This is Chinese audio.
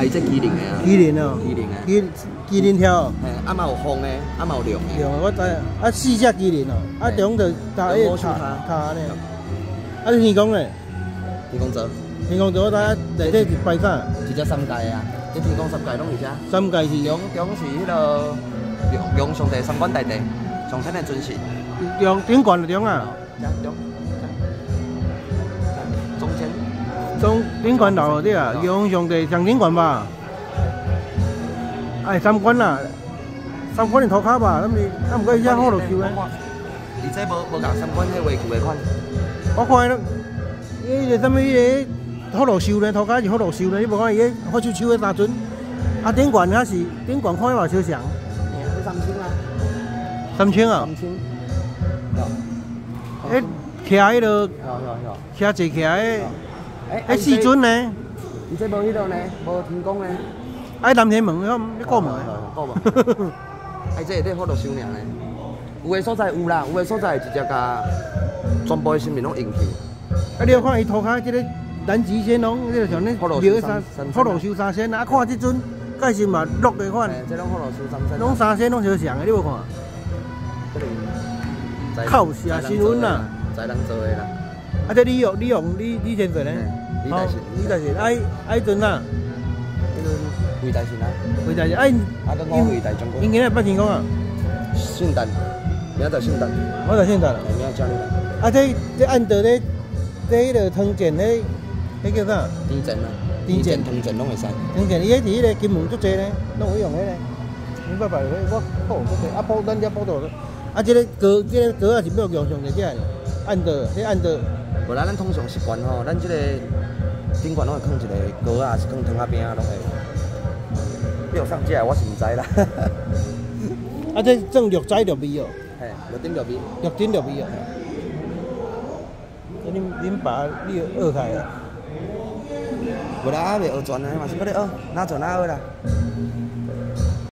啊，伊这麒麟的啊，麒麟哦，麒麟的，麒麒麟条，嘿，啊嘛有风的，啊嘛有凉的，亮，我知啊，啊四只麒麟哦，啊中就搭迄塔塔呢，啊天公咧，天公座，天公座我知啊，内底是摆啥？一只三界的啊，这天公三界拢是啥，三界是。中中是迄个龙龙上帝三官大帝，上天的尊神，中顶悬的中啊，中中顶悬楼对啊，阳上帝上顶悬吧？哎，三观啦，三观是涂骹吧？咁是，啊，毋过伊遮好落收诶。伊这无无共三官迄画球的款，我看迄伊个什物迄个好落收咧，涂骹是好落收咧，你无看伊个好手手诶三尊，啊顶悬遐是顶悬看迄嘛小像，这三千啊，三千啊三，千，迄徛迄落。徛坐徛诶，哎迄四尊呢？你这无迄落呢，无天公呢，哎南天门，你你过门过无？哎，这下底好落收尔呢。有诶所在有啦，有诶所在直接甲全部诶新面拢用去。啊，你要看伊涂骹即个南极仙龙，即个像咧庙三好落收三仙啊，看即尊，介是嘛落的款，哎，这拢好落收三仙。拢三仙拢相像诶，你无看？靠下新闻啦，在人做诶啦。啊，这李勇李勇李李先生呢？李大神，李大神，哎哎阵啊，迄阵魏大神啊，魏大神，哎，啊个五位大将军，因今日捌天公啊，圣诞，明仔载圣诞，我就现在了。明仔叫你来。啊，这这按照咧，这迄个汤剑咧，迄叫啥？天正啊，天正天正拢会使。汤剑伊迄伫迄个金门足济咧，拢有用迄个。你拜拜，我补足济，啊补咱遮补到。啊，这个歌，这个歌也是要用上者遮，按照，迄按照。无啦，咱通常习惯吼，咱即个顶悬拢会放一个糕啊，是放汤仔饼啊，拢会。要上这我是毋知啦。啊，这正六仔六味哦，嘿，六点六米。六点六味哦。这恁恁爸你学开啊？无啦，还未学全啊，嘛是搁咧学，哪全哪学啦。